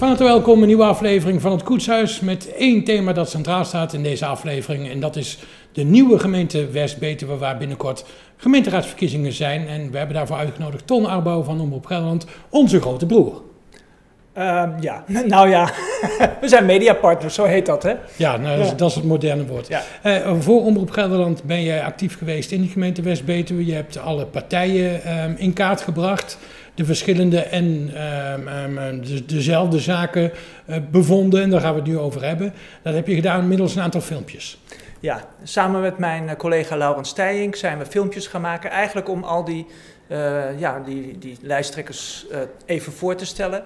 Van harte welkom, een nieuwe aflevering van het Koetshuis met één thema dat centraal staat in deze aflevering. En dat is de nieuwe gemeente West-Betuwe, waar binnenkort gemeenteraadsverkiezingen zijn. En we hebben daarvoor uitgenodigd Ton Arbouw van Omroep Gelderland, onze grote broer. Ehm, ja, nou ja, we zijn mediapartners, zo heet dat hè? Ja, nou, dat, is, dat is het moderne woord. Ja. Eh, voor Omroep Gelderland ben jij actief geweest in de gemeente West-Betuwe. Je hebt alle partijen ehm, in kaart gebracht, de verschillende en ehm, ehm, ehm, de, dezelfde zaken eh, bevonden. En daar gaan we het nu over hebben. Dat heb je gedaan middels een aantal filmpjes. Ja, samen met mijn eh, collega Laurens Stijink zijn we filmpjes gaan maken. Eigenlijk om al die, eh, ja, die, die lijsttrekkers even voor te stellen.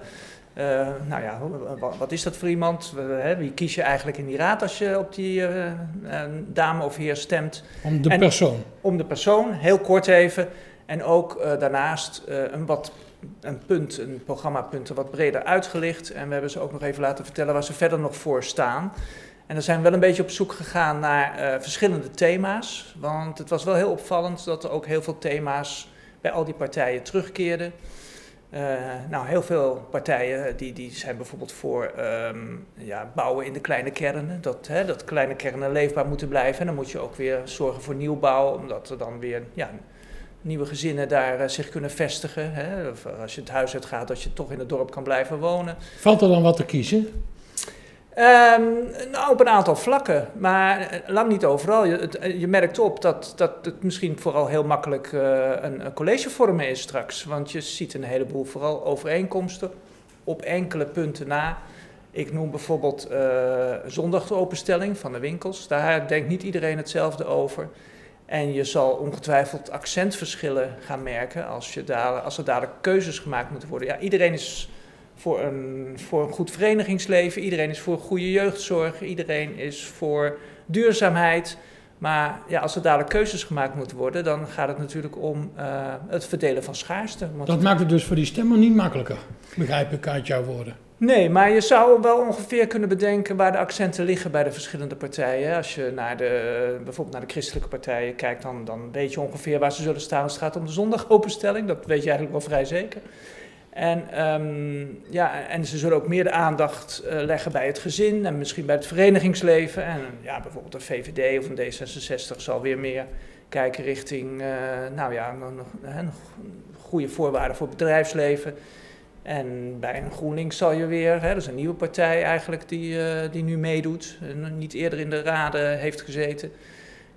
Nou ja, wa- wat is dat voor iemand? Wie kies je eigenlijk in die raad als je op die dame of heer stemt? Om de En- persoon. Om de persoon, heel kort even. En ook eh, daarnaast eh, een, wat, een punt, een programmapunten wat breder uitgelicht. En we hebben ze ook nog even laten vertellen waar ze verder nog voor staan. En dan zijn we wel een beetje op zoek gegaan naar eh, verschillende thema's. Want het was wel heel opvallend dat er ook heel veel thema's bij al die partijen terugkeerden. Nou, heel veel partijen die, die zijn bijvoorbeeld voor ehm, ja, bouwen in de kleine kernen. Dat, hè, dat kleine kernen leefbaar moeten blijven. En dan moet je ook weer zorgen voor nieuwbouw, omdat er dan weer ja, nieuwe gezinnen daar eh, zich kunnen vestigen. Hè. Of als je het huis uitgaat, dat je toch in het dorp kan blijven wonen. Valt er dan wat te kiezen? Ehm, nou, op een aantal vlakken, maar eh, lang niet overal. Je, het- eh, je merkt op dat, dat het misschien vooral heel makkelijk eh, een, een collegevormen is straks. Want je ziet een heleboel vooral overeenkomsten op enkele punten na. Ik noem bijvoorbeeld eh zondagopenstelling van de winkels. Daar denkt niet iedereen hetzelfde over. En je zal ongetwijfeld accentverschillen gaan merken als, je als er dadelijk keuzes gemaakt moeten worden. Ja, iedereen is voor een, voor een goed verenigingsleven, iedereen is voor goede jeugdzorg, iedereen is voor duurzaamheid. Maar ja, als er dadelijk keuzes gemaakt moeten worden, dan gaat het natuurlijk om eh, het verdelen van schaarste. Dat maakt het dus voor die stemmer niet makkelijker, begrijp ik uit jouw woorden. Nee, maar je zou wel ongeveer kunnen bedenken waar de accenten liggen bij de verschillende partijen. Als je naar de, bijvoorbeeld naar de christelijke partijen kijkt, dan, dan weet je ongeveer waar ze zullen staan als het gaat om de zondagopenstelling. Dat weet je eigenlijk wel vrij zeker. En, ehm, ja, en ze zullen ook meer de aandacht eh, leggen bij het gezin en misschien bij het verenigingsleven. En ja, bijvoorbeeld een VVD of een D66 zal weer meer kijken richting eh, nou ja, nog, goede voorwaarden voor het bedrijfsleven. En bij een GroenLinks zal je weer, hè, dat is een nieuwe partij eigenlijk die, eh, die nu meedoet, en niet eerder in de raden heeft gezeten.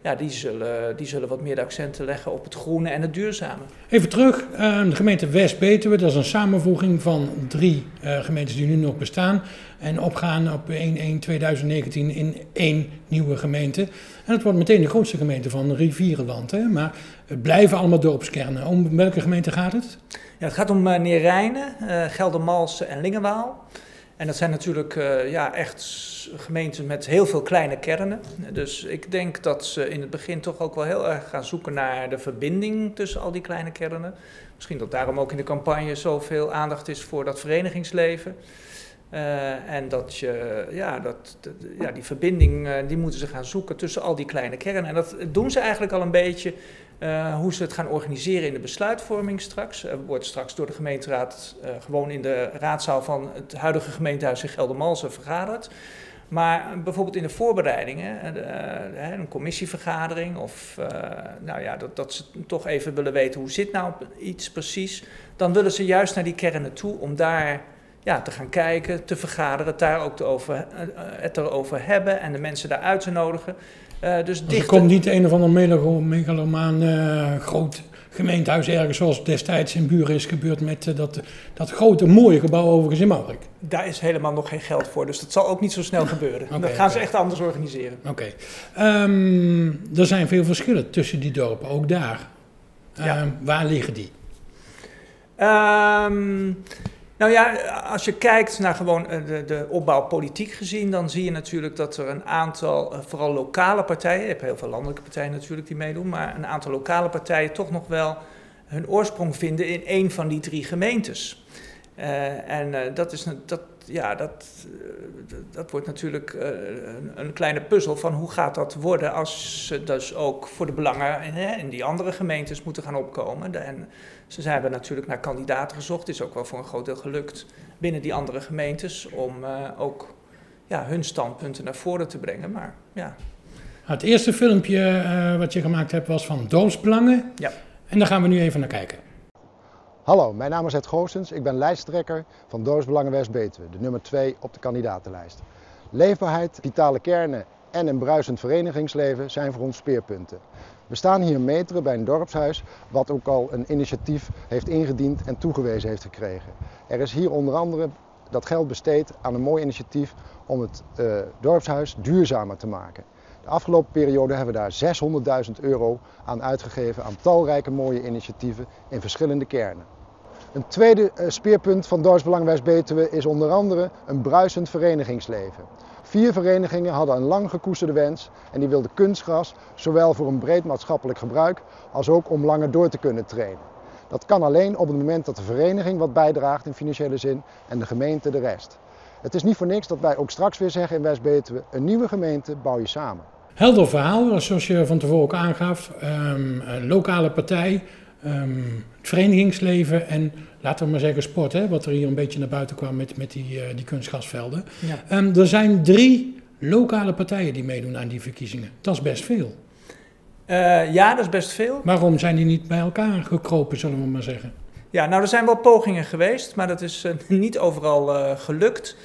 Ja, die zullen, die zullen wat meer de accenten leggen op het groene en het duurzame. Even terug, eh, de gemeente West-Betuwe, dat is een samenvoeging van drie eh, gemeentes die nu nog bestaan. En opgaan op 1-1-2019 in één nieuwe gemeente. En het wordt meteen de grootste gemeente van Rivierenland. Hè? Maar het blijven allemaal dorpskernen. Om welke gemeente gaat het? Ja, het gaat om uh, Neerijnen, Geldermalsen en Lingenwaal. En dat zijn natuurlijk uh, ja, echt gemeenten met heel veel kleine kernen. Dus ik denk dat ze in het begin toch ook wel heel erg gaan zoeken naar de verbinding tussen al die kleine kernen. Misschien dat daarom ook in de campagne zoveel aandacht is voor dat verenigingsleven. Uh, en dat je, ja, dat, ja, die verbinding, uh, die moeten ze gaan zoeken tussen al die kleine kernen. En dat doen ze eigenlijk al een beetje uh, hoe ze het gaan organiseren in de besluitvorming straks. Er wordt straks door de gemeenteraad gewoon in de raadzaal van het huidige gemeentehuis in Geldermalsen vergaderd. Maar bijvoorbeeld in de voorbereidingen, een commissievergadering of nou ja, dat, dat ze toch even willen weten hoe zit nou iets precies. Dan willen ze juist naar die kernen toe om daar ja, te gaan kijken, te vergaderen, daar ook te over, het erover hebben en de mensen daar uit te nodigen. Uh, dus er komt niet een of ander megalomaan uh, groot gemeentehuis ergens zoals destijds in Buren is gebeurd met uh, dat, dat grote mooie gebouw overigens in Maurik. Daar is helemaal nog geen geld voor, dus dat zal ook niet zo snel gebeuren. Okay, dat gaan okay. ze echt anders organiseren. Oké. Okay. Um, er zijn veel verschillen tussen die dorpen, ook daar. Ja. Um, waar liggen die? Um, nou ja, als je kijkt naar gewoon de, de opbouw politiek gezien, dan zie je natuurlijk dat er een aantal, vooral lokale partijen, je hebt heel veel landelijke partijen natuurlijk die meedoen, maar een aantal lokale partijen toch nog wel hun oorsprong vinden in een van die drie gemeentes. Uh, en dat, is, dat ja, dat, dat wordt natuurlijk een, kleine puzzel van hoe gaat dat worden als ze dus ook voor de belangen in die andere gemeentes moeten gaan opkomen. En ze hebben natuurlijk naar kandidaten gezocht. Het is ook wel voor een groot deel gelukt binnen die andere gemeentes om ook ja, hun standpunten naar voren te brengen. Maar ja. Het eerste filmpje wat je gemaakt hebt was van Doosbelangen. Ja. En daar gaan we nu even naar kijken. Hallo, mijn naam is Ed Goosens. Ik ben lijsttrekker van Doosbelangen West-Betuwe, de nummer 2 op de kandidatenlijst. Leefbaarheid, vitale kernen en een bruisend verenigingsleven zijn voor ons speerpunten. We staan hier meteren bij een dorpshuis, wat ook al een initiatief heeft ingediend en toegewezen heeft gekregen. Er is hier onder andere dat geld besteed aan een mooi initiatief om het uh, dorpshuis duurzamer te maken. De afgelopen periode hebben we daar 600.000 euro aan uitgegeven aan talrijke mooie initiatieven in verschillende kernen. Een tweede eh, speerpunt van Dorpsbelang West-Betuwe is onder andere een bruisend verenigingsleven. Vier verenigingen hadden een lang gekoesterde wens en die wilden kunstgras, zowel voor een breed maatschappelijk gebruik als ook om langer door te kunnen trainen. Dat kan alleen op het moment dat de vereniging wat bijdraagt in financiële zin en de gemeente de rest. Het is niet voor niks dat wij ook straks weer zeggen in West-Betuwe, een nieuwe gemeente bouw je samen. Helder verhaal, zoals je van tevoren ook aangaf. Um, een lokale partij, um, het verenigingsleven en laten we maar zeggen sport, hè, wat er hier een beetje naar buiten kwam met, met die, uh, die kunstgrasvelden. Ja. Um, er zijn drie lokale partijen die meedoen aan die verkiezingen. Dat is best veel. Uh, ja, dat is best veel. Waarom zijn die niet bij elkaar gekropen, zullen we maar zeggen? Ja, nou er zijn wel pogingen geweest, maar dat is uh, niet overal gelukt.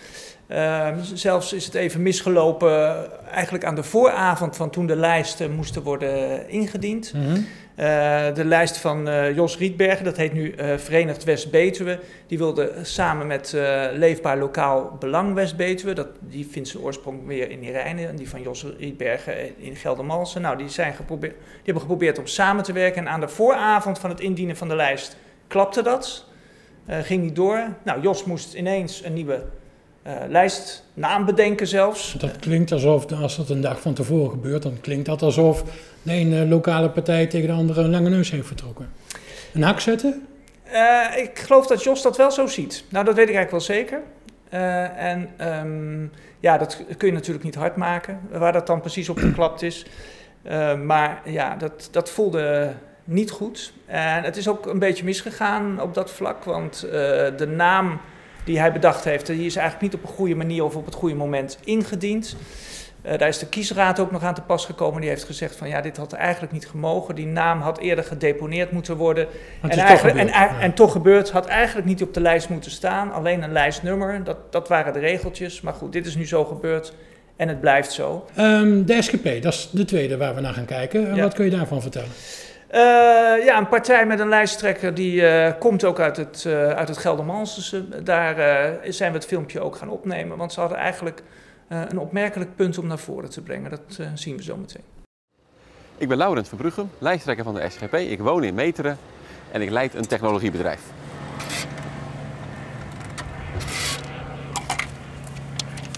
Uh, zelfs is het even misgelopen, eigenlijk aan de vooravond van toen de lijsten moesten worden ingediend. Mm -hmm. Uh, de lijst van uh, Jos Rietbergen, dat heet nu eh, Verenigd West-Betuwe, die wilde samen met Leefbaar Lokaal Belang West-Betuwe, dat, die vindt zijn oorsprong weer in Irijnen, en die van Jos Rietbergen in Geldermalsen. Nou, die, zijn geprobeerd, die hebben geprobeerd om samen te werken en aan de vooravond van het indienen van de lijst klapte dat. ging niet door. Nou, Jos moest ineens een nieuwe uh, lijst, naam bedenken zelfs. Dat klinkt alsof, als dat een dag van tevoren gebeurt, dan klinkt dat alsof de ene lokale partij tegen de andere een lange neus heeft vertrokken. Een hak zetten? Uh, ik geloof dat Jos dat wel zo ziet. Nou, dat weet ik eigenlijk wel zeker. Uh, en um, ja, dat kun je natuurlijk niet hard maken, waar dat dan precies op geklapt is. maar ja, dat, dat voelde niet goed. En het is ook een beetje misgegaan op dat vlak, want de naam die hij bedacht heeft, die is eigenlijk niet op een goede manier of op het goede moment ingediend. Uh, daar is de kiesraad ook nog aan te pas gekomen. Die heeft gezegd van ja, dit had eigenlijk niet gemogen. Die naam had eerder gedeponeerd moeten worden. En, eigenlijk, en, ja. en, toch gebeurt, had eigenlijk niet op de lijst moeten staan. Alleen een lijstnummer, dat, dat waren de regeltjes. Maar goed, dit is nu zo gebeurd en het blijft zo. Um, de SGP, dat is de tweede waar we naar gaan kijken. Ja. Wat kun je daarvan vertellen? Uh, ja, een partij met een lijsttrekker die uh, komt ook uit het, uh, uit het Geldermals. Dus daar zijn we het filmpje ook gaan opnemen. Want ze hadden eigenlijk een opmerkelijk punt om naar voren te brengen. Dat zien we zo meteen. Ik ben Laurent van Brugge, lijsttrekker van de SGP. Ik woon in Meteren en ik leid een technologiebedrijf.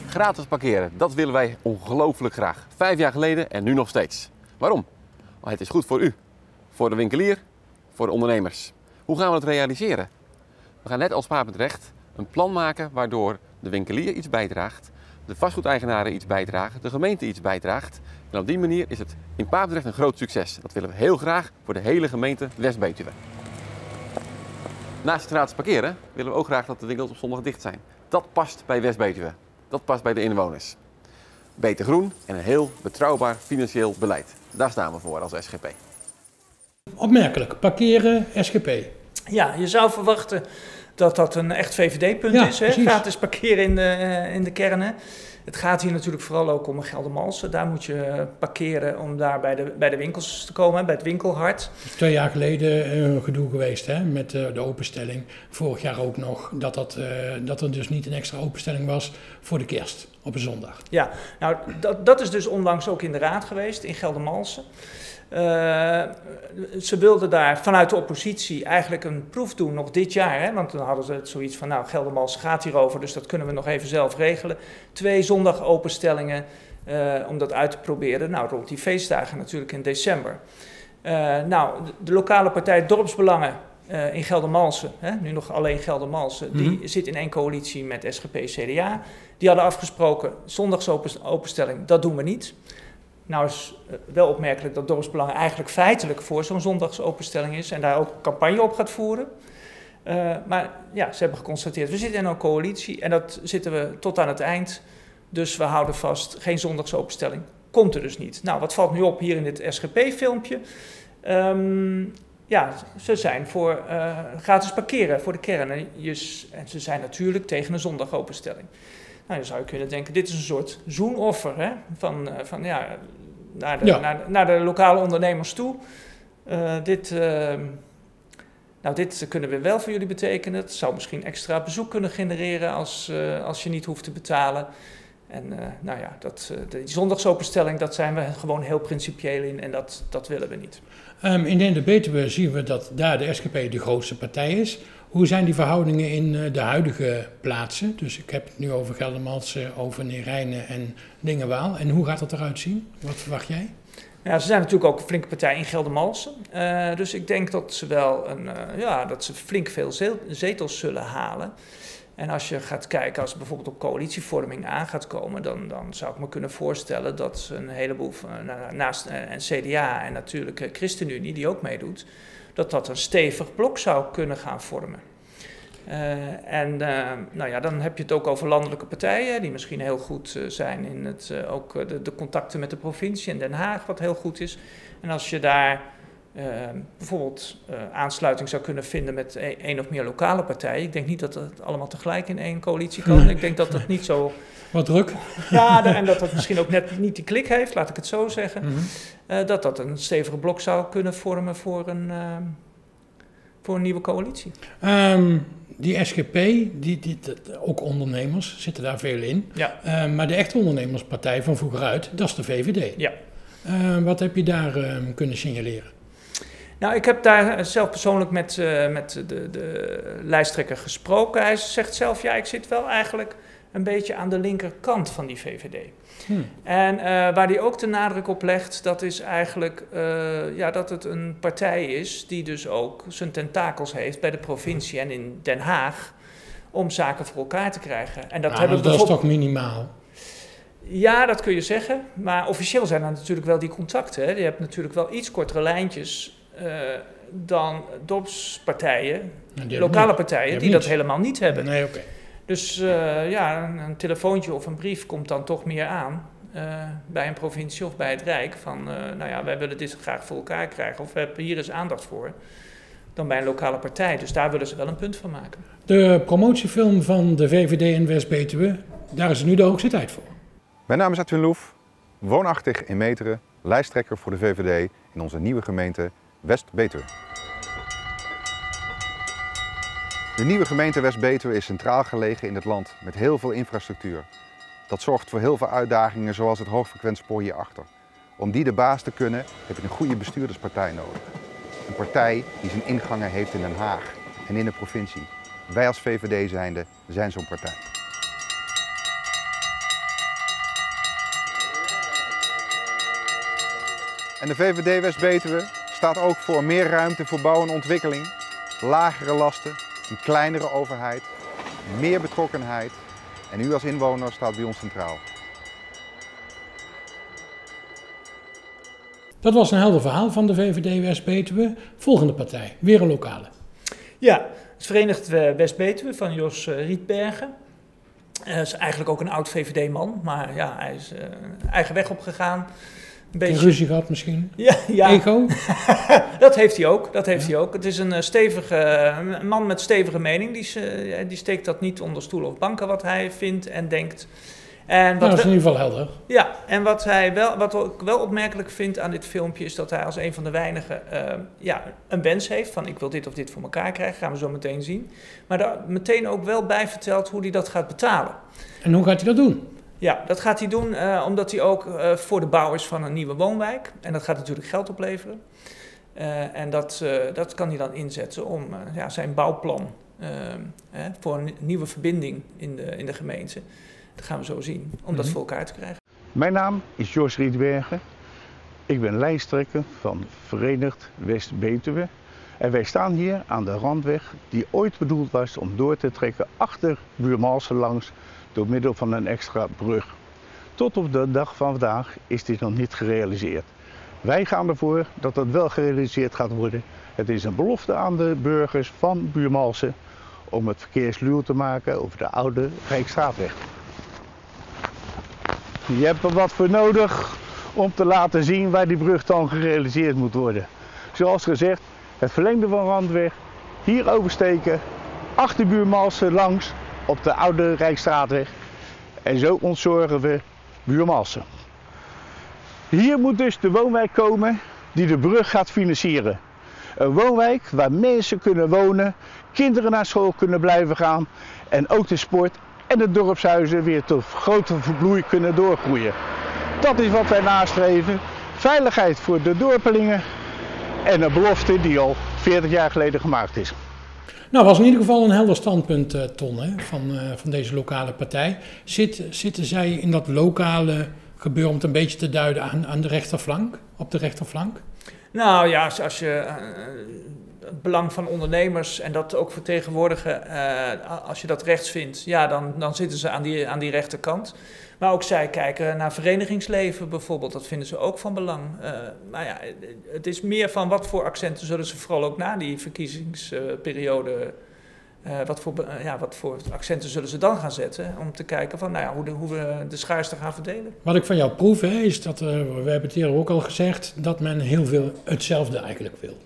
Gratis parkeren, dat willen wij ongelooflijk graag. Vijf jaar geleden en nu nog steeds. Waarom? Het is goed voor u voor de winkelier, voor de ondernemers. Hoe gaan we het realiseren? We gaan net als Papendrecht een plan maken waardoor de winkelier iets bijdraagt, de vastgoedeigenaren iets bijdragen, de gemeente iets bijdraagt. En op die manier is het in Papendrecht een groot succes. Dat willen we heel graag voor de hele gemeente West-Betuwe. Naast het gratis parkeren willen we ook graag dat de winkels op zondag dicht zijn. Dat past bij West-Betuwe. Dat past bij de inwoners. Beter groen en een heel betrouwbaar financieel beleid. Daar staan we voor als SGP. Opmerkelijk, parkeren, SGP. Ja, je zou verwachten dat dat een echt VVD-punt ja, is, hè? gratis parkeren in de, uh, in de kernen. Het gaat hier natuurlijk vooral ook om Geldermalsen. Daar moet je parkeren om daar bij de, bij de winkels te komen, bij het winkelhart. Twee jaar geleden een gedoe geweest hè, met uh, de openstelling. Vorig jaar ook nog dat, dat, uh, dat er dus niet een extra openstelling was voor de kerst op een zondag. Ja, nou dat, dat is dus onlangs ook in de raad geweest in Geldermalsen. Uh, ze wilden daar vanuit de oppositie eigenlijk een proef doen, nog dit jaar. Hè? Want dan hadden ze het zoiets van, nou, Geldermals gaat hierover, dus dat kunnen we nog even zelf regelen. Twee zondag openstellingen uh, om dat uit te proberen. Nou, rond die feestdagen natuurlijk in december. Uh, nou, de lokale partij Dorpsbelangen uh, in Geldermalsen, hè, nu nog alleen Geldermalsen, die Mhm. zit in één coalitie met SGP CDA. Die hadden afgesproken, zondagsopenstelling, dat doen we niet. Nou is eh, wel opmerkelijk dat Dorpsbelangen eigenlijk feitelijk voor zo'n zondagsopenstelling is en daar ook campagne op gaat voeren. Uh, maar ja, ze hebben geconstateerd, we zitten in een coalitie en dat zitten we tot aan het eind. Dus we houden vast, geen zondagsopenstelling. Komt er dus niet. Nou, wat valt nu op hier in dit SGP-filmpje? Um, ja, ze zijn voor uh, gratis parkeren voor de kern. En ze zijn natuurlijk tegen een zondagopenstelling. Nou, dan zou je kunnen denken, dit is een soort zoenoffer hè? Van, uh, van, ja, naar, de, Ja. Naar, naar de lokale ondernemers toe. Uh, dit, uh, nou, dit kunnen we wel voor jullie betekenen. Het zou misschien extra bezoek kunnen genereren als, uh, als je niet hoeft te betalen. En nou ja, dat, die zondagsopenstelling, dat zijn we gewoon heel principieel in en dat, dat willen we niet. Um, in de Betuwe zien we dat daar de SGP de grootste partij is. Hoe zijn die verhoudingen in uh, de huidige plaatsen? Dus ik heb het nu over Geldermalsen, over Neerijnen en Dingenwaal. En hoe gaat dat eruit zien? Wat verwacht jij? Ja, ze zijn natuurlijk ook een flinke partij in Geldermalsen. Uh, dus ik denk dat ze wel een, ja, dat ze flink veel zetels zullen halen. En als je gaat kijken, als bijvoorbeeld op coalitievorming aan gaat komen, dan, dan zou ik me kunnen voorstellen dat een heleboel, naast en CDA en natuurlijk eh, ChristenUnie, die ook meedoet, dat dat een stevig blok zou kunnen gaan vormen. Uh, en uh, nou ja, dan heb je het ook over landelijke partijen, die misschien heel goed uh, zijn in het, ook de, de contacten met de provincie en Den Haag, wat heel goed is. En als je daar uh, bijvoorbeeld uh, aansluiting zou kunnen vinden met één of meer lokale partijen. Ik denk niet dat het allemaal tegelijk in één coalitie kan. Ik denk dat dat niet zo. Wat druk. Ja, en dat het misschien ook net niet die klik heeft, laat ik het zo zeggen. Mm -hmm. uh, dat dat een stevige blok zou kunnen vormen voor een, voor een nieuwe coalitie. Um, die SGP, die, die, ook ondernemers zitten daar veel in. Ja. Maar de echte ondernemerspartij van vroeger uit, dat is de VVD. Ja. Wat heb je daar kunnen signaleren? Nou, ik heb daar zelf persoonlijk met, uh, met de, de lijsttrekker gesproken. Hij zegt zelf, ja, ik zit wel eigenlijk een beetje aan de linkerkant van die VVD. Hmm. En uh, waar hij ook de nadruk op legt, dat is eigenlijk uh, ja, dat het een partij is die dus ook zijn tentakels heeft bij de provincie en in Den Haag om zaken voor elkaar te krijgen. En dat, ah, hebben dat is toch minimaal? Ja, dat kun je zeggen. Maar officieel zijn er natuurlijk wel die contacten. Hè. Je hebt natuurlijk wel iets kortere lijntjes dan dorpspartijen, lokale niet. partijen, die, die dat helemaal niet hebben. Nee, oké. Okay. Dus uh, ja, een, een, telefoontje of een brief komt dan toch meer aan uh, bij een provincie of bij het Rijk. Van, uh, nou ja, wij willen dit graag voor elkaar krijgen of we hebben hier eens aandacht voor. Dan bij een lokale partij. Dus daar willen ze wel een punt van maken. De promotiefilm van de VVD in West-Betuwe, daar is nu de hoogste tijd voor. Mijn naam is Edwin Loef, woonachtig in Meteren, lijsttrekker voor de VVD in onze nieuwe gemeente West-Betuwe. De nieuwe gemeente West-Betuwe is centraal gelegen in het land met heel veel infrastructuur. Dat zorgt voor heel veel uitdagingen zoals het hoogfrequent spoor hierachter. Om die de baas te kunnen heb je een goede bestuurderspartij nodig. Een partij die zijn ingangen heeft in Den Haag en in de provincie. Wij als VVD zijnde zijn zo'n partij. En de VVD West-Betuwe staat ook voor meer ruimte voor bouw en ontwikkeling, lagere lasten, een kleinere overheid, meer betrokkenheid en u als inwoner staat bij ons centraal. Dat was een helder verhaal van de VVD West-Betuwe. Volgende partij, weer een lokale. Ja, het Verenigd West-Betuwe van Jos Rietbergen. Hij is eigenlijk ook een oud VVD-man, maar ja, hij is uh, eigen weg opgegaan. Een beetje ruzie gehad misschien? Ja, ja. Ego? dat heeft hij ook. Dat heeft ja. hij ook. Het is een stevige een man met stevige mening. Die, die steekt dat niet onder stoelen of banken wat hij vindt en denkt. En wat nou, dat is in ieder geval helder. Ja, en wat, hij wel, wat ik wel opmerkelijk vind aan dit filmpje is dat hij als een van de weinigen uh, ja, een wens heeft van ik wil dit of dit voor elkaar krijgen, gaan we zo meteen zien. Maar daar meteen ook wel bij vertelt hoe hij dat gaat betalen. En hoe gaat hij dat doen? Ja, dat gaat hij doen uh, omdat hij ook uh, voor de bouw is van een nieuwe woonwijk. En dat gaat natuurlijk geld opleveren. Uh, en dat, dat kan hij dan inzetten om ja, zijn bouwplan voor een nieuwe verbinding in de, in de gemeente. Dat gaan we zo zien, om mm -hmm. dat voor elkaar te krijgen. Mijn naam is Jos Rietbergen. Ik ben lijsttrekker van Verenigd West-Betuwe. En wij staan hier aan de randweg die ooit bedoeld was om door te trekken achter Buurmalsen langs door middel van een extra brug. Tot op de dag van vandaag is dit nog niet gerealiseerd. Wij gaan ervoor dat dat wel gerealiseerd gaat worden. Het is een belofte aan de burgers van Buurmalsen om het verkeersluw te maken over de oude Rijksstraatweg. Je hebt er wat voor nodig om te laten zien waar die brug dan gerealiseerd moet worden. Zoals gezegd, het verlengde van Randweg, hier oversteken, achter Buurmalsen langs op de oude Rijksstraatweg. En zo ontzorgen we Buurmalsen. Hier moet dus de woonwijk komen die de brug gaat financieren. Een woonwijk waar mensen kunnen wonen, kinderen naar school kunnen blijven gaan en ook de sport en de dorpshuizen weer tot grote verbloei kunnen doorgroeien. Dat is wat wij nastreven. Veiligheid voor de dorpelingen en een belofte die al 40 jaar geleden gemaakt is. Nou, was in ieder geval een helder standpunt, uh, Ton, hè, van, uh, van deze lokale partij. Zit, zitten zij in dat lokale gebeuren, om het een beetje te duiden, aan, aan de rechterflank, op de rechterflank? Nou ja, als, als je uh, het belang van ondernemers en dat ook vertegenwoordigen, als je dat rechts vindt, ja, dan, dan zitten ze aan die, aan die rechterkant. Maar ook zij kijken naar verenigingsleven bijvoorbeeld, dat vinden ze ook van belang. Uh, maar ja, het is meer van wat voor accenten zullen ze vooral ook na die verkiezingsperiode, uh, wat, voor, uh, ja, wat voor accenten zullen ze dan gaan zetten om te kijken van, nou ja, hoe, de, hoe we de schaarste gaan verdelen. Wat ik van jou proef hè, is dat, we hebben het eerder ook al gezegd, dat men heel veel hetzelfde eigenlijk wil.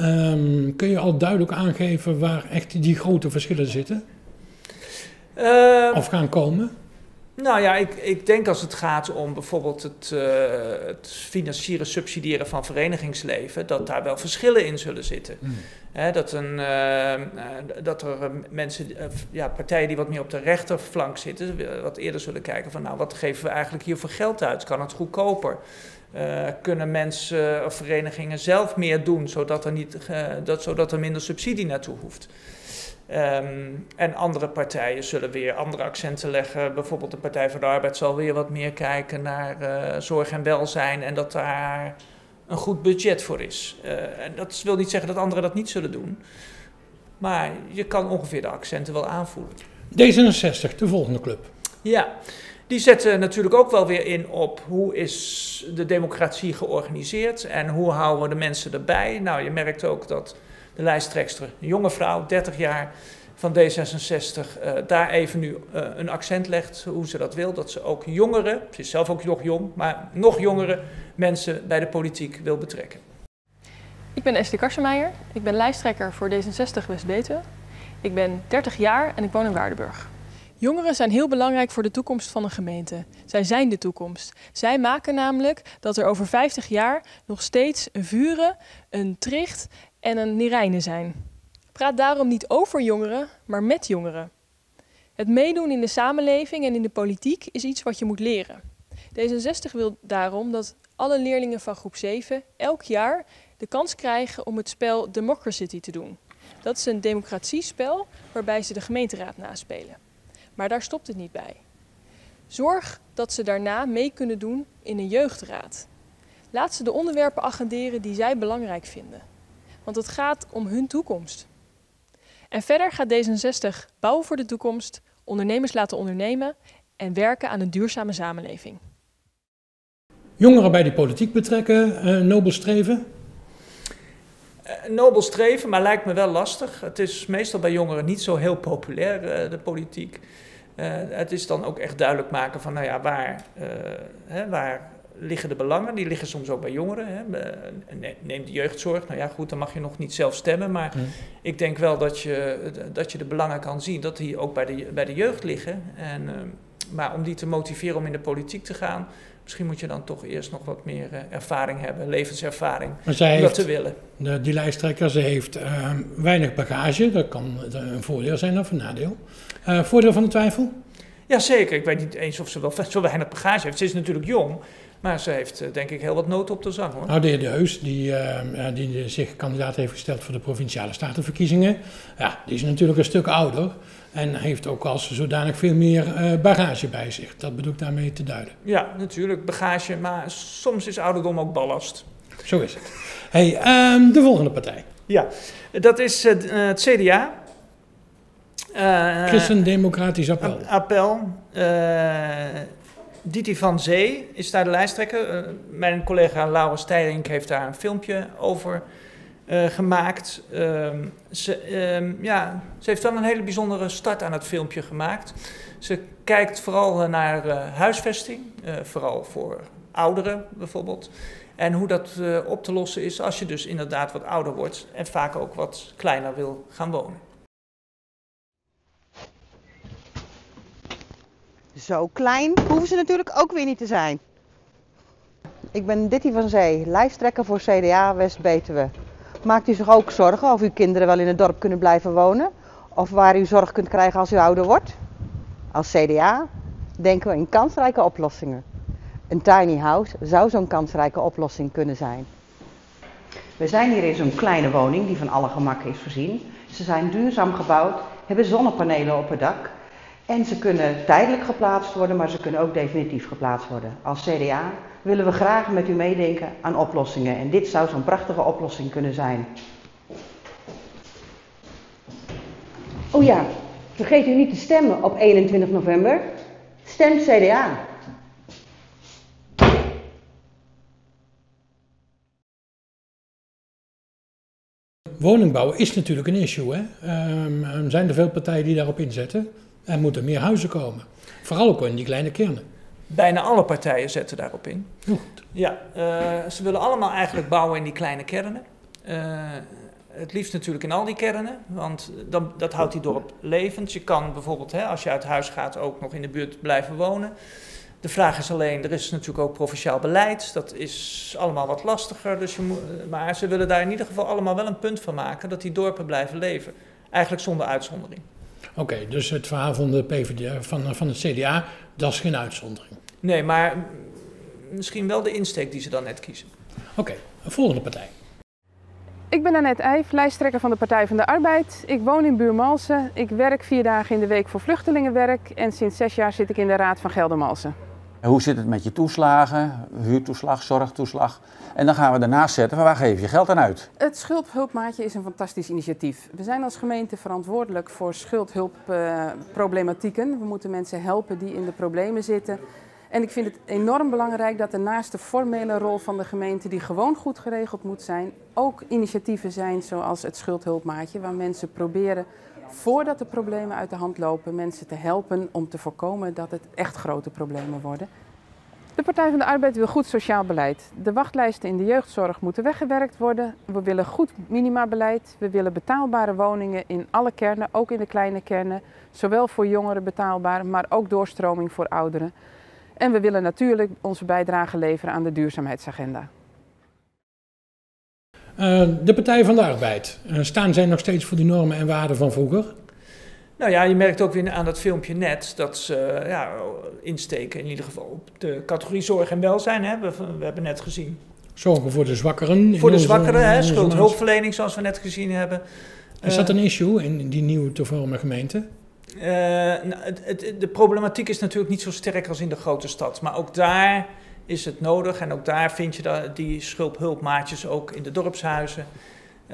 Um, kun je al duidelijk aangeven waar echt die grote verschillen zitten? of gaan komen? Nou ja, ik, ik denk als het gaat om bijvoorbeeld het, uh, het financieren, subsidiëren van verenigingsleven, dat daar wel verschillen in zullen zitten. Mm. He, dat, een, uh, dat er mensen, uh, ja, partijen die wat meer op de rechterflank zitten, wat eerder zullen kijken van nou, wat geven we eigenlijk hier voor geld uit? Kan het goedkoper? kunnen mensen of verenigingen zelf meer doen, zodat er, niet, dat, zodat er minder subsidie naartoe hoeft? Um, en andere partijen zullen weer andere accenten leggen. Bijvoorbeeld de Partij van de Arbeid zal weer wat meer kijken naar uh, zorg en welzijn en dat daar een goed budget voor is. Uh, en dat wil niet zeggen dat anderen dat niet zullen doen. Maar je kan ongeveer de accenten wel aanvoelen. D66, de volgende club. Ja, die zetten natuurlijk ook wel weer in op hoe is de democratie georganiseerd en hoe houden we de mensen erbij. Nou, je merkt ook dat de lijsttrekster, een jonge vrouw, 30 jaar van D66, uh, daar even nu uh, een accent legt hoe ze dat wil. Dat ze ook jongeren, ze is zelf ook nog jong, maar nog jongere mensen bij de politiek wil betrekken. Ik ben Esther Karsemeijer, ik ben lijsttrekker voor D66 West-Betuwe. Ik ben 30 jaar en ik woon in Waardenburg. Jongeren zijn heel belangrijk voor de toekomst van een gemeente. Zij zijn de toekomst. Zij maken namelijk dat er over 50 jaar nog steeds een Vuren, een Tricht en een Nirijnen zijn. Praat daarom niet over jongeren, maar met jongeren. Het meedoen in de samenleving en in de politiek is iets wat je moet leren. D66 wil daarom dat alle leerlingen van groep 7 elk jaar de kans krijgen om het spel Democracy te doen. Dat is een democratiespel waarbij ze de gemeenteraad naspelen. Maar daar stopt het niet bij. Zorg dat ze daarna mee kunnen doen in een jeugdraad. Laat ze de onderwerpen agenderen die zij belangrijk vinden. Want het gaat om hun toekomst. En verder gaat D66 bouwen voor de toekomst, ondernemers laten ondernemen en werken aan een duurzame samenleving. Jongeren bij de politiek betrekken, uh, nobel streven? Uh, nobel streven, maar lijkt me wel lastig. Het is meestal bij jongeren niet zo heel populair, uh, de politiek. het is dan ook echt duidelijk maken van, nou ja, waar, hè, waar liggen de belangen. Die liggen soms ook bij jongeren. Hè. Neem de jeugdzorg. Nou ja, goed, dan mag je nog niet zelf stemmen. Maar ik denk wel dat je, dat je de belangen kan zien. Dat die ook bij de, bij de jeugd liggen. En, uh, maar om die te motiveren om in de politiek te gaan... Misschien moet je dan toch eerst nog wat meer uh, ervaring hebben, levenservaring, om heeft, dat te willen. De, die lijsttrekker, ze heeft uh, weinig bagage. Dat kan een voordeel zijn of een nadeel. voordeel van de twijfel? Jazeker. Ik weet niet eens of ze wel zo weinig bagage heeft. Ze is natuurlijk jong. Maar ze heeft eh, denk ik heel wat nood op de zang hoor. Nou, de heer De Heus, die, uh, die zich kandidaat heeft gesteld voor de provinciale statenverkiezingen, ja, die is natuurlijk een stuk ouder. En heeft ook als zodanig veel meer uh, bagage bij zich. Dat bedoel ik daarmee te duiden. Ja, natuurlijk, bagage. Maar soms is ouderdom ook ballast. Zo is het. Hey, um, de volgende partij. Ja, dat is het CDA. Christen-Democratisch Appel. Appel. Diti van Zee is daar de lijsttrekker. mijn collega Laura Steyrink heeft daar een filmpje over gemaakt. Ehm, ze, ehm, ja, ze heeft dan een hele bijzondere start aan het filmpje gemaakt. Ze kijkt vooral naar huisvesting, vooral voor ouderen bijvoorbeeld. En hoe dat op te lossen is als je dus inderdaad wat ouder wordt en vaak ook wat kleiner wil gaan wonen. Zo klein hoeven ze natuurlijk ook weer niet te zijn. Ik ben Ditty van Zee, lijsttrekker voor CDA West-Betuwe. Maakt u zich ook zorgen of uw kinderen wel in het dorp kunnen blijven wonen? Of waar u zorg kunt krijgen als u ouder wordt? Als CDA denken we in kansrijke oplossingen. Een tiny house zou zo'n kansrijke oplossing kunnen zijn. We zijn hier in zo'n kleine woning die van alle gemakken is voorzien. Ze zijn duurzaam gebouwd, hebben zonnepanelen op het dak. En ze kunnen tijdelijk geplaatst worden, maar ze kunnen ook definitief geplaatst worden. Als CDA willen we graag met u meedenken aan oplossingen. En dit zou zo'n prachtige oplossing kunnen zijn. Oh ja, vergeet u niet te stemmen op 21 november. Stem CDA. woningbouw is natuurlijk een issue. Hè? Um, zijn er veel partijen die daarop inzetten. Er moeten meer huizen komen. Vooral ook in die kleine kernen. Bijna alle partijen zetten daarop in. Goed. Ja, uh, ze willen allemaal eigenlijk bouwen in die kleine kernen. Uh, het liefst natuurlijk in al die kernen, want dan, dat houdt die dorp levend. Je kan bijvoorbeeld, hè, als je uit huis gaat, ook nog in de buurt blijven wonen. De vraag is alleen, er is natuurlijk ook provinciaal beleid. Dat is allemaal wat lastiger. Dus je moet, maar ze willen daar in ieder geval allemaal wel een punt van maken dat die dorpen blijven leven. Eigenlijk zonder uitzondering. Oké, dus het verhaal van, de PvdA, van, van het CDA, dat is geen uitzondering. Nee, maar misschien wel de insteek die ze dan net kiezen. Oké, volgende partij. Ik ben Annette Eijf, lijsttrekker van de Partij van de Arbeid. Ik woon in Buurmalsen. Ik werk vier dagen in de week voor vluchtelingenwerk. En sinds zes jaar zit ik in de Raad van Geldermalsen. Hoe zit het met je toeslagen, huurtoeslag, zorgtoeslag? En dan gaan we daarnaast zetten van waar geef je geld aan uit? Het schuldhulpmaatje is een fantastisch initiatief. We zijn als gemeente verantwoordelijk voor schuldhulpproblematieken. we moeten mensen helpen die in de problemen zitten. En ik vind het enorm belangrijk dat er naast de formele rol van de gemeente, die gewoon goed geregeld moet zijn, ook initiatieven zijn zoals het schuldhulpmaatje, waar mensen proberen voordat de problemen uit de hand lopen, mensen te helpen om te voorkomen dat het echt grote problemen worden. De Partij van de Arbeid wil goed sociaal beleid. De wachtlijsten in de jeugdzorg moeten weggewerkt worden. We willen goed minimabeleid. We willen betaalbare woningen in alle kernen, ook in de kleine kernen. Zowel voor jongeren betaalbaar, maar ook doorstroming voor ouderen. En we willen natuurlijk onze bijdrage leveren aan de duurzaamheidsagenda. Uh, de Partij van de Arbeid. Uh, staan zij nog steeds voor die normen en waarden van vroeger? Nou ja, je merkt ook weer aan dat filmpje net dat ze ja, insteken in ieder geval op de categorie zorg en welzijn. Hè. We, we hebben net gezien. Zorgen voor de zwakkeren. Voor de zwakkeren, hè, schuldhulpverlening zoals we net gezien hebben. Is dat een issue in die nieuwe te vormen gemeente? Uh, de problematiek is natuurlijk niet zo sterk als in de grote stad. Maar ook daar is het nodig. En ook daar vind je die schulphulpmaatjes ook in de dorpshuizen.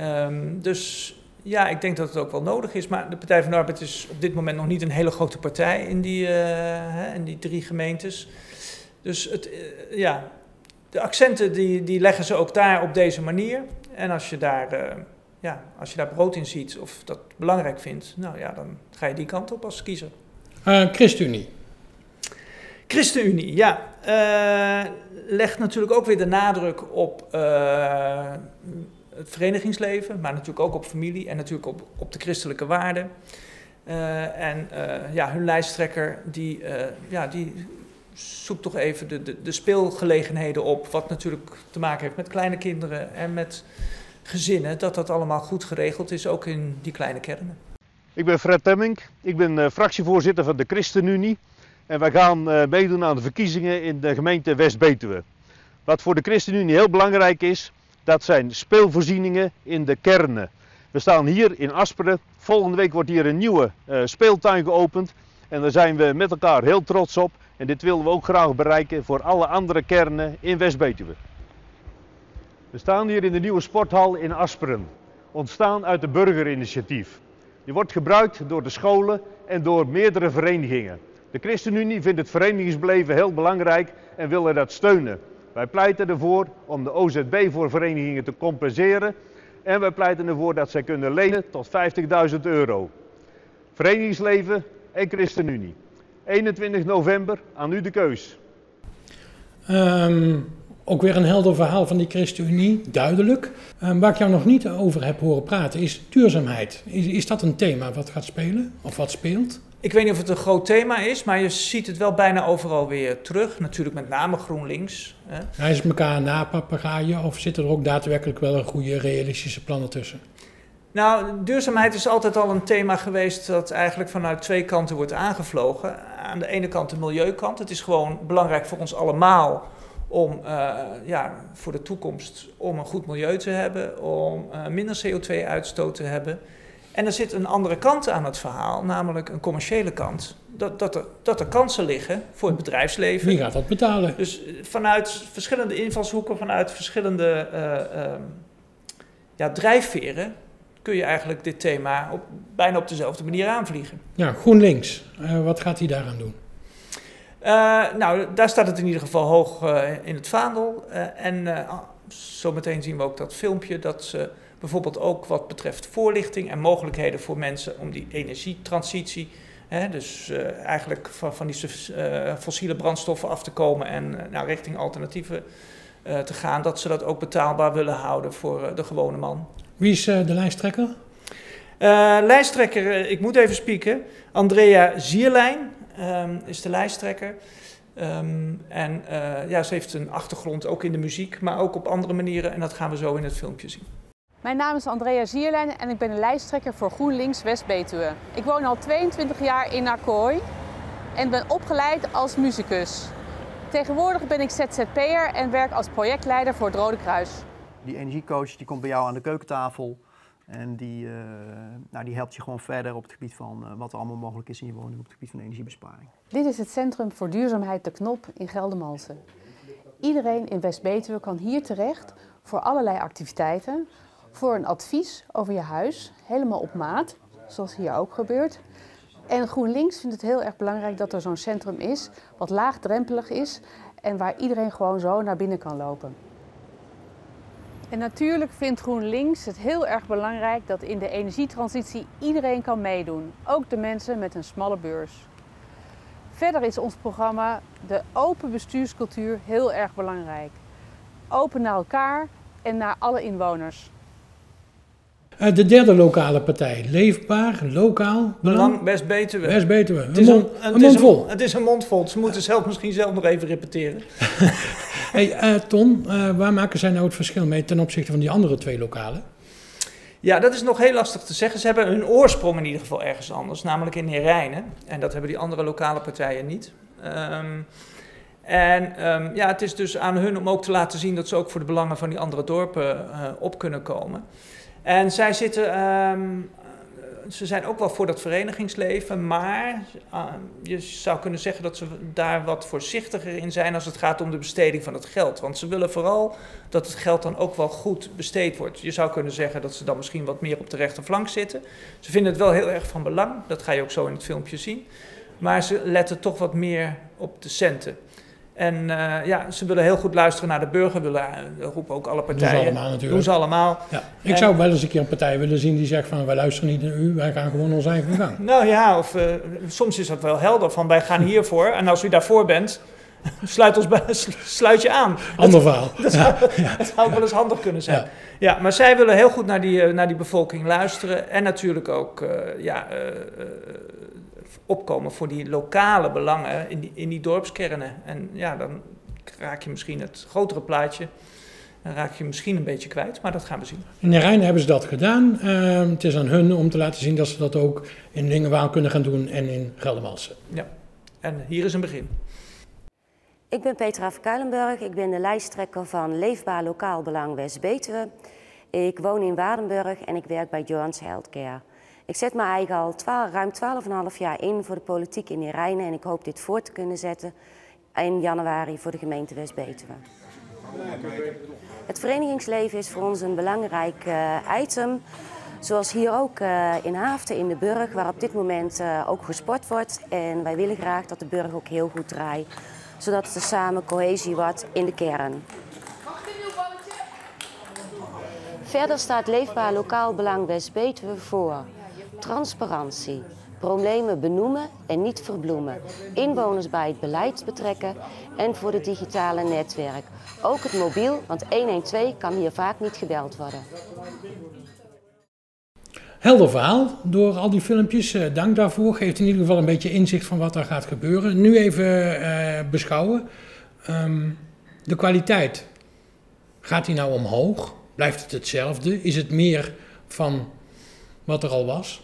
Um, dus ja, ik denk dat het ook wel nodig is. Maar de Partij van de Arbeid is op dit moment nog niet een hele grote partij in die, uh, die drie gemeentes. Dus het, uh, ja, de accenten die, die leggen ze ook daar op deze manier. En als je daar ja, als je daar brood in ziet of dat belangrijk vindt, nou ja, dan ga je die kant op als kiezer. Uh, ChristenUnie. ChristenUnie, ja. Uh, legt natuurlijk ook weer de nadruk op uh, het verenigingsleven, maar natuurlijk ook op familie en natuurlijk op, op de christelijke waarden. en ja, hun lijsttrekker die, ja, die zoekt toch even de, de, de speelgelegenheden op, wat natuurlijk te maken heeft met kleine kinderen en met gezinnen, dat dat allemaal goed geregeld is, ook in die kleine kernen. Ik ben Fred Temming, ik ben uh, fractievoorzitter van de ChristenUnie. En wij gaan uh, meedoen aan de verkiezingen in de gemeente West-Betuwe. Wat voor de ChristenUnie heel belangrijk is, dat zijn speelvoorzieningen in de kernen. We staan hier in Asperen. Volgende week wordt hier een nieuwe uh, speeltuin geopend. En daar zijn we met elkaar heel trots op. En dit willen we ook graag bereiken voor alle andere kernen in West-Betuwe. We staan hier in de nieuwe sporthal in Asperen. ontstaan uit een burgerinitiatief. Die wordt gebruikt door de scholen en door meerdere verenigingen. De ChristenUnie vindt het verenigingsbeleven heel belangrijk en willen dat steunen. Wij pleiten ervoor om de OZB voor verenigingen te compenseren en wij pleiten ervoor dat zij kunnen lenen tot 50.000 euro. Verenigingsleven en ChristenUnie. 21 november, aan u de keus. Ehm, ook weer een helder verhaal van die ChristenUnie, duidelijk. Um, waar ik jou nog niet over heb horen praten is duurzaamheid. Is, is dat een thema wat gaat spelen of wat speelt? Ik weet niet of het een groot thema is, maar je ziet het wel bijna overal weer terug. Natuurlijk met name GroenLinks. Hè. Hij is elkaar na papegaaien of zitten er ook daadwerkelijk wel een goede realistische plannen tussen? Nou, duurzaamheid is altijd al een thema geweest dat eigenlijk vanuit twee kanten wordt aangevlogen. Aan de ene kant de milieukant. Het is gewoon belangrijk voor ons allemaal om uh, ja, voor de toekomst om een goed milieu te hebben, om uh, minder CO2-uitstoot te hebben. En er zit een andere kant aan het verhaal, namelijk een commerciële kant. Dat, dat, er, dat er kansen liggen voor het bedrijfsleven. Wie gaat dat betalen? Dus vanuit verschillende invalshoeken, vanuit verschillende uh, ja, drijfveren, kun je eigenlijk dit thema op, bijna op dezelfde manier aanvliegen. Ja, GroenLinks, wat gaat hij daaraan doen? Uh, nou, daar staat het in ieder geval hoog uh, in het vaandel. Uh, en uh, zometeen zien we ook dat filmpje dat ze bijvoorbeeld ook wat betreft voorlichting en mogelijkheden voor mensen om die energietransitie, hè, dus eigenlijk van, van die fossiele brandstoffen af te komen en nou, richting alternatieven te gaan, dat ze dat ook betaalbaar willen houden voor de gewone man. Wie is de lijsttrekker? lijsttrekker, ik moet even spieken, Andrea Zierlijn um, is de lijsttrekker. Um, en uh, ja, ze heeft een achtergrond ook in de muziek, maar ook op andere manieren. En dat gaan we zo in het filmpje zien. Mijn naam is Andrea Zierlijn en ik ben de lijsttrekker voor GroenLinks West-Betuwe. Ik woon al 22 jaar in Akkooi en ben opgeleid als muzikus. Tegenwoordig ben ik ZZP'er en werk als projectleider voor het Rode Kruis. Die energiecoach die komt bij jou aan de keukentafel en die, uh, nou, die helpt je gewoon verder op het gebied van uh, wat er allemaal mogelijk is in je woning op het gebied van energiebesparing. Dit is het Centrum voor Duurzaamheid De Knop in Geldermalsen. Iedereen in West-Betuwe kan hier terecht voor allerlei activiteiten, voor een advies over je huis, helemaal op maat, zoals hier ook gebeurt. En GroenLinks vindt het heel erg belangrijk dat er zo'n centrum is, wat laagdrempelig is en waar iedereen gewoon zo naar binnen kan lopen. En natuurlijk vindt GroenLinks het heel erg belangrijk dat in de energietransitie iedereen kan meedoen, ook de mensen met een smalle beurs. Verder is ons programma de open bestuurscultuur heel erg belangrijk. Open naar elkaar en naar alle inwoners. Uh, de derde lokale partij, leefbaar, lokaal, belang, best Betuwe. Betuwe, een, het is mond, een, een mond vol. Een, het is een mond vol, ze moeten zelf misschien zelf nog even repeteren. hey, uh, Ton, uh, waar maken zij nou het verschil mee ten opzichte van die andere twee lokalen? Ja, dat is nog heel lastig te zeggen. Ze hebben hun oorsprong in ieder geval ergens anders, namelijk in Neerijnen. En dat hebben die andere lokale partijen niet. Um, en um, ja, het is dus aan hun om ook te laten zien dat ze ook voor de belangen van die andere dorpen uh, op kunnen komen. En zij zitten, um, ze zijn ook wel voor dat verenigingsleven, maar uh, je zou kunnen zeggen dat ze daar wat voorzichtiger in zijn als het gaat om de besteding van het geld. Want ze willen vooral dat het geld dan ook wel goed besteed wordt. Je zou kunnen zeggen dat ze dan misschien wat meer op de rechterflank zitten. Ze vinden het wel heel erg van belang, dat ga je ook zo in het filmpje zien. Maar ze letten toch wat meer op de centen. En uh, ja, ze willen heel goed luisteren naar de burger, willen, uh, roepen ook alle partijen. Doen ze allemaal natuurlijk. Doen ze allemaal. Ja. Ik en, zou wel eens een keer een partij willen zien die zegt van wij luisteren niet naar u, wij gaan gewoon onze eigen gang. Nou ja, of uh, soms is dat wel helder van wij gaan hiervoor en als u daarvoor bent, sluit, ons bij, sluit je aan. Ander verhaal. Dat, zou, ja. dat zou ook wel eens handig kunnen zijn. Ja. ja, maar zij willen heel goed naar die, naar die bevolking luisteren en natuurlijk ook ja, opkomen voor die lokale belangen in die, in die dorpskernen. En ja, dan raak je misschien het grotere plaatje, dan raak je misschien een beetje kwijt, maar dat gaan we zien. In Rijn hebben ze dat gedaan. Uh, het is aan hun om te laten zien dat ze dat ook in Lingenwaal kunnen gaan doen en in Geldermalsen. Ja, en hier is een begin. Ik ben Petra van Kuilenburg, ik ben de lijsttrekker van Leefbaar Lokaal Belang West-Betuwe. Ik woon in Waardenburg en ik werk bij Johan's Healthcare. Ik zet me eigenlijk al 12, ruim 12,5 jaar in voor de politiek in Rijnen en ik hoop dit voor te kunnen zetten in januari voor de gemeente West-Betuwe. Het verenigingsleven is voor ons een belangrijk uh, item. Zoals hier ook uh, in Haafden in de Burg, waar op dit moment uh, ook gesport wordt. En wij willen graag dat de Burg ook heel goed draait, zodat er samen cohesie wordt in de kern. Verder staat Leefbaar Lokaal Belang West-Betuwe voor transparantie, problemen benoemen en niet verbloemen, inwoners bij het beleid betrekken en voor het digitale netwerk. Ook het mobiel, want 112 kan hier vaak niet gebeld worden. Helder verhaal door al die filmpjes. Eh, dank daarvoor. Geeft in ieder geval een beetje inzicht van wat er gaat gebeuren. Nu even uh, beschouwen. Um, de kwaliteit. Gaat die nou omhoog? Blijft het hetzelfde? Is het meer van wat er al was?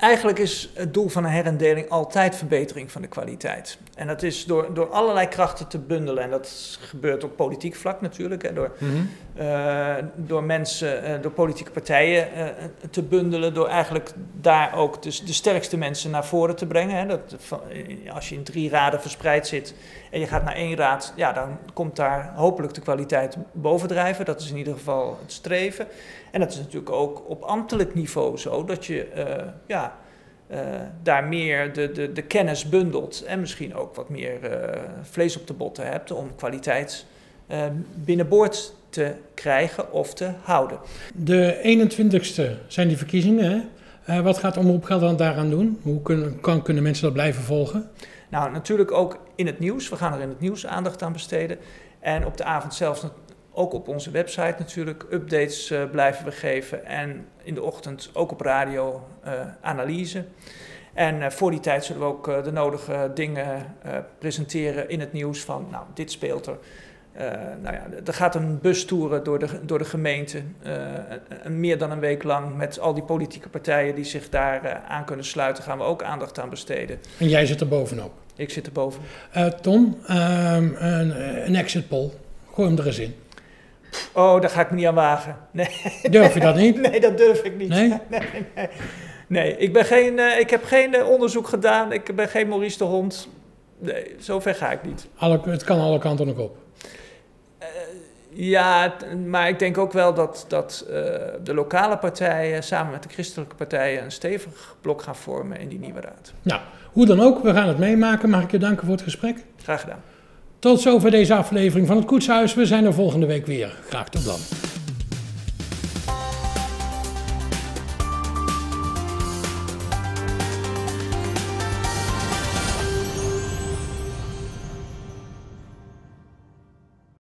Eigenlijk is het doel van een herindeling altijd verbetering van de kwaliteit. En dat is door, door allerlei krachten te bundelen. En dat gebeurt op politiek vlak natuurlijk. Hè, door, mm -hmm. uh, door mensen, uh, door politieke partijen uh, te bundelen. Door eigenlijk daar ook de, de sterkste mensen naar voren te brengen. Hè. Dat, als je in drie raden verspreid zit en je gaat naar één raad, ja, dan komt daar hopelijk de kwaliteit bovendrijven. Dat is in ieder geval het streven. En dat is natuurlijk ook op ambtelijk niveau zo, dat je ja, uh, daar meer de, de, de kennis bundelt en misschien ook wat meer uh, vlees op de botten hebt om kwaliteit binnenboord te krijgen of te houden. De 21ste zijn die verkiezingen. Hè? wat gaat Omroep Gelderland daaraan doen? Hoe kunnen, kan, kunnen mensen dat blijven volgen? Nou, natuurlijk ook in het nieuws. We gaan er in het nieuws aandacht aan besteden. En op de avond zelfs ook op onze website natuurlijk updates uh, blijven we geven. En in de ochtend ook op radio uh, analyse. En uh, voor die tijd zullen we ook de nodige dingen presenteren in het nieuws van, nou, dit speelt er. nou ja, er gaat een bus toeren door de, door de gemeente, meer dan een week lang, met al die politieke partijen die zich daar aan kunnen sluiten, gaan we ook aandacht aan besteden. En jij zit er bovenop? Ik zit er boven. Tom, ehm, een, een exit poll, gooi hem er eens in. Oh, daar ga ik me niet aan wagen. Nee. Durf je dat niet? Nee, dat durf ik niet. Nee? Nee, nee. nee ik, ben geen, uh, ik heb geen uh, onderzoek gedaan. Ik ben geen Maurice de Hond. Nee, zover ga ik niet. Alle, het kan alle kanten nog op. Uh, ja, maar ik denk ook wel dat, dat de lokale partijen samen met de christelijke partijen een stevig blok gaan vormen in die nieuwe raad. Nou, hoe dan ook, we gaan het meemaken. Mag ik je danken voor het gesprek? Graag gedaan. Tot zover deze aflevering van het Koetshuis. We zijn er volgende week weer. Graag tot dan.